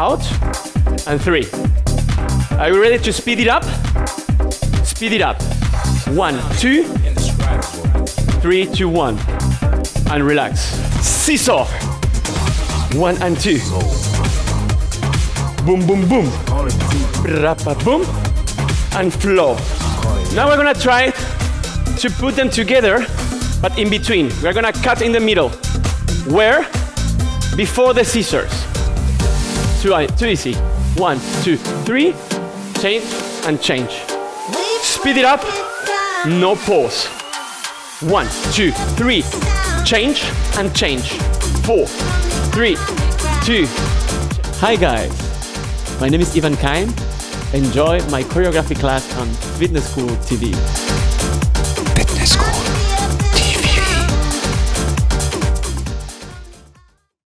out, and three. Are you ready to speed it up? Speed it up. One, two, three, two, one. And relax. Seesaw. One and two. Boom, boom, boom. Rapa, boom. And flow. Now we're gonna try to put them together, but in between. We're gonna cut in the middle. Where? Before the scissors. Too, too easy. One, two, three. Change and change. Speed it up. No pause. One, two, three. Change and change. Four, three, two. Hi guys. My name is Ivan Keim. Enjoy my choreography class on Fitness School TV. Fitness.